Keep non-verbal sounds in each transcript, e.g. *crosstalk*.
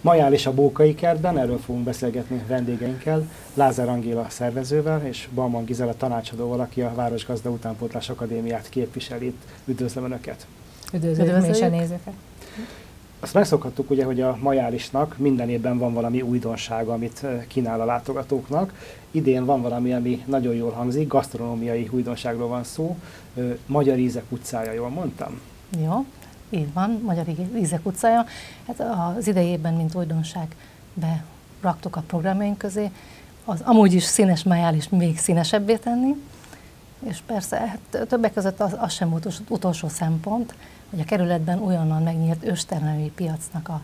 Majál is a Bókai kertben, erről fogunk beszélgetni vendégeinkkel, Lázár Angéla szervezővel és Balman Gizela tanácsadóval, aki a Városgazda Utánpótlás Akadémiát képviseli. Üdvözlöm Önöket! Üdvözlöm és a nézőket! Azt megszokhattuk ugye, hogy a majálisnak minden évben van valami újdonsága, amit kínál a látogatóknak. Idén van valami, ami nagyon jól hangzik, gasztronómiai újdonságról van szó. Magyar Ízek utcája, jól mondtam? Jó, így van, Magyar Ízek utcája. Hát az idejében, mint újdonság, beraktuk a programjaink közé, az amúgy is színes majális még színesebbé tenni, és persze hát többek között az, az sem volt utolsó szempont, hogy a kerületben újonnan megnyílt őstermelői piacnak a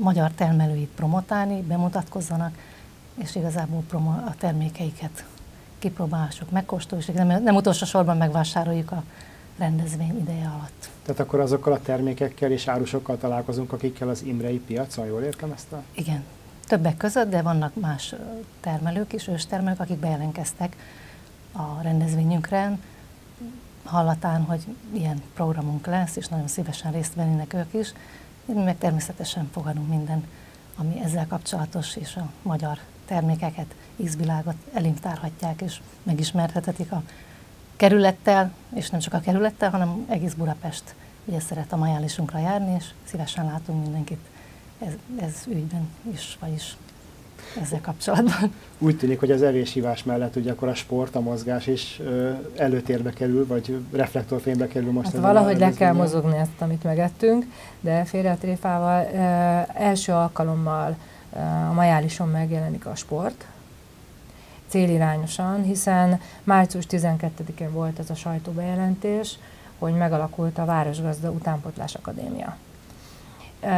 magyar termelőit promotálni, bemutatkozzanak, és igazából promo a termékeiket kipróbálások, megkóstoljuk, nem, nem utolsó sorban megvásároljuk a rendezvény ideje alatt. Tehát akkor azokkal a termékekkel és árusokkal találkozunk, akikkel az Imrei piacon, jól értem ezt a? Igen, többek között, de vannak más termelők is, őstermelők, akik bejelentkeztek a rendezvényünkre, hallatán, hogy ilyen programunk lesz, és nagyon szívesen részt vennének ők is. Mi meg természetesen fogadunk minden, ami ezzel kapcsolatos, és a magyar termékeket, ízvilágot elénk tárhatják, és megismerhetetik a kerülettel, és nem csak a kerülettel, hanem egész Budapest ugye szeret a majálisunkra járni, és szívesen látunk mindenkit ez, ez ügyben is, vagyis ezzel kapcsolatban. Úgy tűnik, hogy az evéshívás mellett ugye akkor a sport, a mozgás is ö, előtérbe kerül, vagy reflektorfénybe kerül most. Hát valahogy le kell mozogni ezt, amit megettünk, de félre a tréfával első alkalommal a majálison megjelenik a sport, célirányosan, hiszen március 12-én volt ez a sajtóbejelentés, hogy megalakult a Városgazda Utánpotlás Akadémia.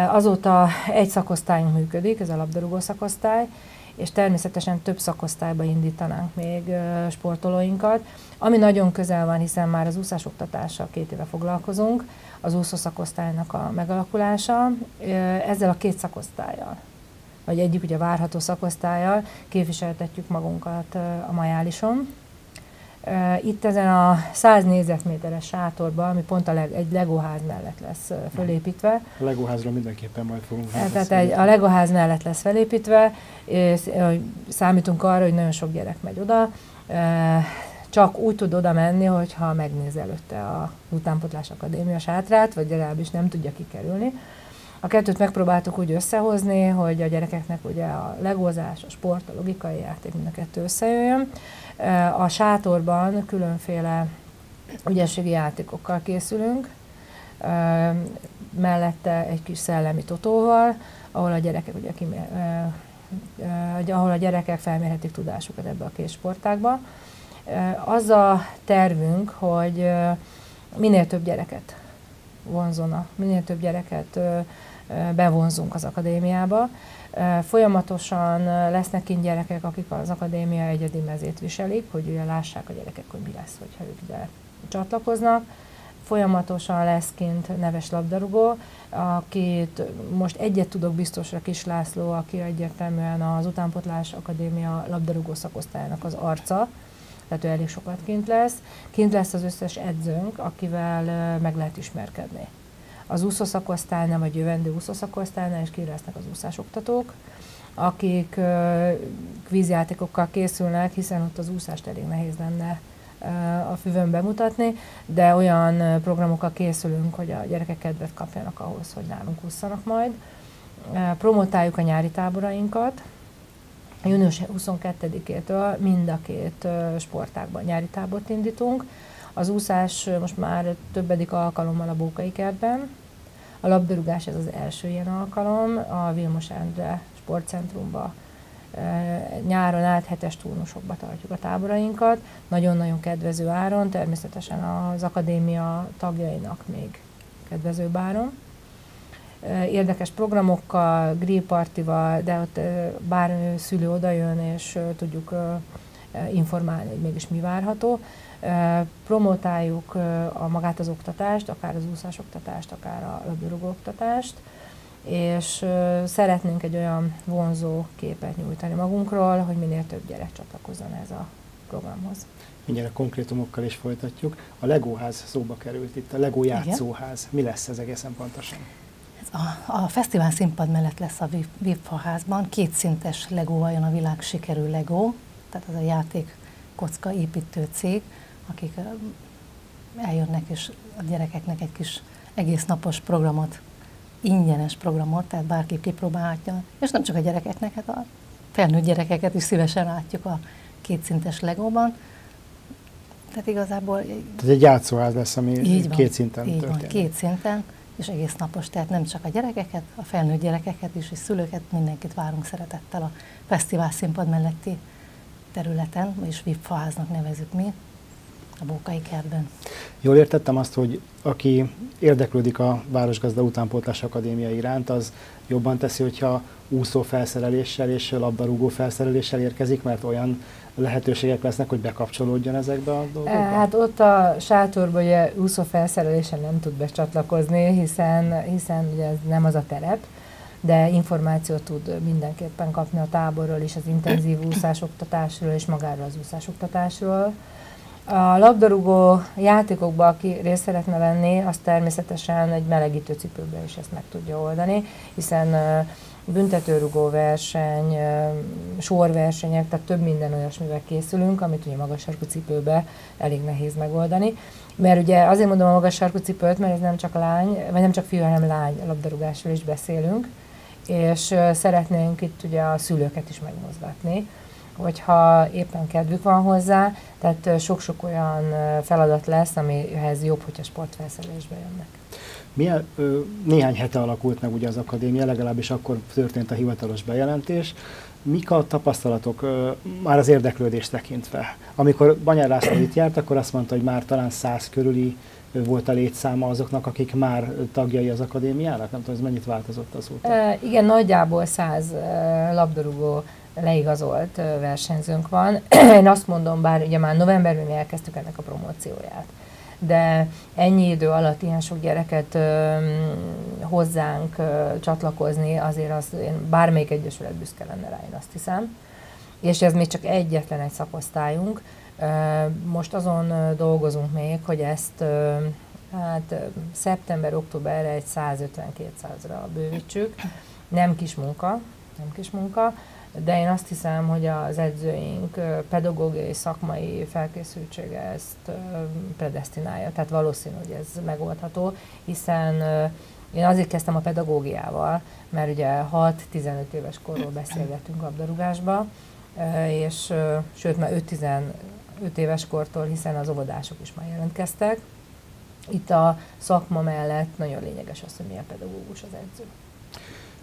Azóta egy szakosztályunk működik, ez a labdarúgó szakosztály, és természetesen több szakosztályba indítanánk még sportolóinkat, ami nagyon közel van, hiszen már az úszás oktatással két éve foglalkozunk, az úszó szakosztálynak a megalakulása, ezzel a két szakosztályjal, vagy egyik ugye várható szakosztályjal képviseltetjük magunkat a majálison, itt ezen a 100 négyzetméteres sátorban, ami pont a leg, egy legóház mellett lesz fölépítve. A legóházról mindenképpen majd fogunk Tehát egy, a legóház mellett lesz felépítve, és számítunk arra, hogy nagyon sok gyerek megy oda. Csak úgy tud oda menni, hogyha megnéz előtte a Utánpotlás Akadémia sátrát, vagy legalábbis nem tudja kikerülni. A kettőt megpróbáltuk úgy összehozni, hogy a gyerekeknek ugye a legózás, a sport, a logikai játék mind a kettő összejöjjön. A sátorban különféle ügyességi játékokkal készülünk, mellette egy kis szellemi totóval, ahol a gyerekek ugye ahol a gyerekek felmérhetik tudásukat ebbe a két sportágba. Az a tervünk, hogy minél több gyereket vonzona, minél több gyereket bevonzunk az akadémiába. Folyamatosan lesznek kint gyerekek, akik az akadémia egyedi mezét viselik, hogy ugye lássák a gyerekek, hogy mi lesz, hogyha ők ide csatlakoznak. Folyamatosan lesz kint neves labdarúgó, akit most egyet tudok biztosra Kis László, aki egyértelműen az Utánpotlás Akadémia labdarúgó szakosztályának az arca, tehát ő elég sokat kint lesz. Kint lesz az összes edzőnk, akivel meg lehet ismerkedni az úszószakosztálynál, vagy jövendő úszószakosztálynál is ki lesznek az úszásoktatók, akik kvízjátékokkal készülnek, hiszen ott az úszást elég nehéz lenne a füvön bemutatni, de olyan programokkal készülünk, hogy a gyerekek kedvet kapjanak ahhoz, hogy nálunk ússzanak majd. Promotáljuk a nyári táborainkat, június 22-től mind a két sportágban nyári tábort indítunk, az úszás most már többedik alkalommal a Bókai kertben. A labdarúgás ez az első ilyen alkalom, a Vilmos Endre sportcentrumban nyáron át hetes turnusokba tartjuk a táborainkat, nagyon-nagyon kedvező áron, természetesen az akadémia tagjainak még kedvező áron. Érdekes programokkal, grillpartival, de ott bármilyen szülő odajön, és tudjuk informálni, hogy mégis mi várható promotáljuk a magát az oktatást, akár az úszás oktatást, akár a labdarúgó oktatást, és szeretnénk egy olyan vonzó képet nyújtani magunkról, hogy minél több gyerek csatlakozzon ez a programhoz. Mindjárt a konkrétumokkal is folytatjuk. A Legóház szóba került itt, a Legó játszóház. Mi lesz ez egészen pontosan? A, a fesztivál színpad mellett lesz a VIP házban, kétszintes Legóval jön a világ sikerű Lego, tehát az a játék kocka építő cég, akik eljönnek és a gyerekeknek egy kis egész napos programot, ingyenes programot, tehát bárki kipróbálhatja, és nem csak a gyerekeknek, hát a felnőtt gyerekeket is szívesen látjuk a kétszintes Legóban. Tehát igazából... Tehát egy játszóház lesz, ami így van, két szinten így történik. Van, két szinten, és egész napos, tehát nem csak a gyerekeket, a felnőtt gyerekeket is, és szülőket, mindenkit várunk szeretettel a fesztivál színpad melletti területen, és VIP nevezük mi, a Bókai kertben. Jól értettem azt, hogy aki érdeklődik a Városgazda Utánpótlás Akadémia iránt, az jobban teszi, hogyha úszó felszereléssel és labdarúgó felszereléssel érkezik, mert olyan lehetőségek lesznek, hogy bekapcsolódjon ezekbe a dolgokba? Hát ott a sátorban ugye úszó felszereléssel nem tud becsatlakozni, hiszen, hiszen ugye ez nem az a terep, de információt tud mindenképpen kapni a táborról és az intenzív úszásoktatásról és magáról az úszásoktatásról. A labdarúgó játékokban, aki részt szeretne venni, az természetesen egy melegítő cipőben is ezt meg tudja oldani, hiszen büntetőrugó verseny, sorversenyek, tehát több minden olyasmivel készülünk, amit ugye magas sarkú cipőbe elég nehéz megoldani. Mert ugye azért mondom a magas sarkú cipőt, mert ez nem csak lány, vagy nem csak fiú, hanem lány labdarúgásról is beszélünk, és szeretnénk itt ugye a szülőket is megmozgatni hogyha éppen kedvük van hozzá, tehát sok-sok olyan feladat lesz, amihez jobb, hogyha sportfelszerelésbe jönnek. Milyen, ö, néhány hete alakult meg ugye az akadémia, legalábbis akkor történt a hivatalos bejelentés. Mik a tapasztalatok már az érdeklődést tekintve? Amikor Banyár László itt járt, akkor azt mondta, hogy már talán száz körüli volt a létszáma azoknak, akik már tagjai az akadémiának? Nem tudom, ez mennyit változott azóta? E, igen, nagyjából száz labdarúgó leigazolt versenyzőnk van. *clears throat* Én azt mondom, bár ugye már novemberben mi elkezdtük ennek a promócióját, de ennyi idő alatt ilyen sok gyereket ö, hozzánk ö, csatlakozni, azért az én bármelyik egyesület büszke lenne rá, én azt hiszem. És ez még csak egyetlen egy szakosztályunk. Most azon dolgozunk még, hogy ezt hát szeptember-októberre egy 150-200-ra bővítsük. Nem kis munka, nem kis munka, de én azt hiszem, hogy az edzőink pedagógiai, szakmai felkészültsége ezt predestinálja, tehát valószínű, hogy ez megoldható, hiszen én azért kezdtem a pedagógiával, mert ugye 6-15 éves korról beszélgetünk labdarúgásba, és sőt már 5-15 éves kortól, hiszen az óvodások is már jelentkeztek. Itt a szakma mellett nagyon lényeges az, hogy milyen pedagógus az edző.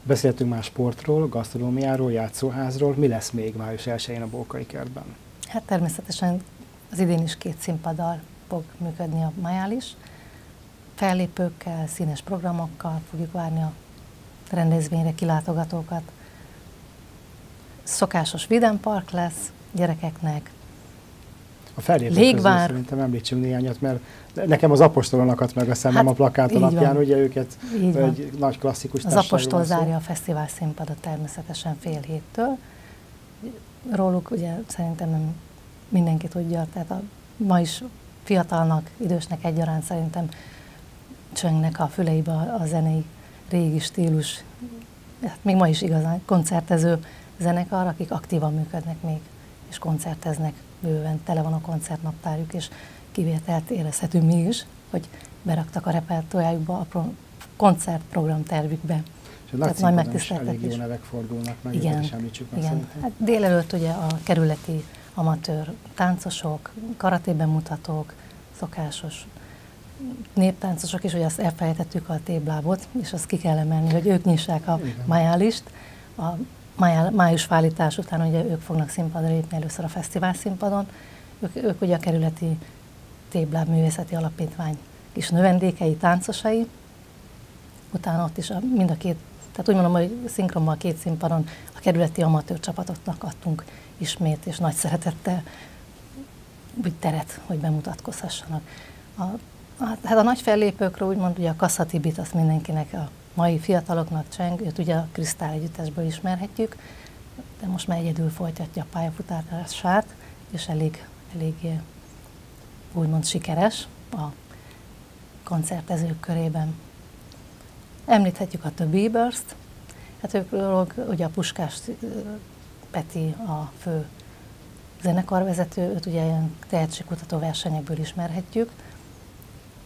Beszéltünk már sportról, gasztronómiáról, játszóházról. Mi lesz még május 1-én a Bókai kertben? Hát természetesen az idén is két színpaddal fog működni a Majál is. Fellépőkkel, színes programokkal fogjuk várni a rendezvényre kilátogatókat. Szokásos Park lesz gyerekeknek, a fellépők Légvár. szerintem említsünk néhányat, mert nekem az apostolonakat meg a szemem hát, a plakát alapján, ugye őket így egy van. nagy klasszikus Az apostol zárja a fesztivál színpadot természetesen fél héttől. Róluk ugye szerintem nem mindenki tudja, tehát a, ma is fiatalnak, idősnek egyaránt szerintem csöngnek a füleibe a zenei régi stílus, hát még ma is igazán koncertező zenekar, akik aktívan működnek még, és koncerteznek bőven tele van a koncertnaptárjuk, és kivételt érezhetünk mi is, hogy beraktak a repertoárjukba, a pro- koncertprogram tervükbe. És a nagy megtiszteltetés. Elég jó nevek fordulnak meg, igen, is említsük meg igen. Hát délelőtt ugye a kerületi amatőr táncosok, karatében mutatók, szokásos néptáncosok is, hogy azt elfelejtettük a téblábot, és azt ki kell emelni, hogy ők nyissák a majálist. A május fállítás után ugye ők fognak színpadra lépni először a fesztivál színpadon. Ők, ők ugye a kerületi Tébláb Művészeti Alapítvány kis növendékei, táncosai. Utána ott is a, mind a két, tehát úgy mondom, hogy szinkronban a két színpadon a kerületi amatőr csapatoknak adtunk ismét, és nagy szeretettel úgy teret, hogy bemutatkozhassanak. A, a, hát a nagy fellépőkről úgymond ugye a Kasszatibit azt mindenkinek a mai fiataloknak cseng, őt ugye a Krisztál együttesből ismerhetjük, de most már egyedül folytatja a pályafutását, és elég, elég úgymond sikeres a koncertezők körében. Említhetjük a többi burst, hát ők ugye a Puskás Peti a fő zenekarvezető, őt ugye ilyen tehetségkutató versenyekből ismerhetjük,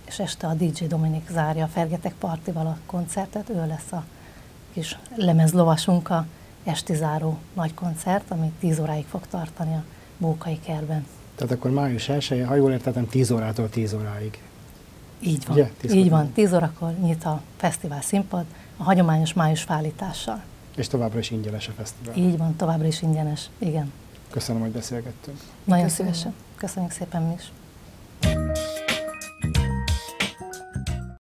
és este a DJ Dominik zárja a Fergetek Partival a koncertet, ő lesz a kis lemezlovasunk a esti záró nagy koncert, ami 10 óráig fog tartani a Bókai kertben. Tehát akkor május 1 ha jól értettem, 10 órától 10 óráig. Így van, Ugye? így van. 10 órakor nyit a fesztivál színpad a hagyományos május fállítással. És továbbra is ingyenes a fesztivál. Így van, továbbra is ingyenes, igen. Köszönöm, hogy beszélgettünk. Nagyon Köszönöm. szívesen. Köszönjük szépen mi is.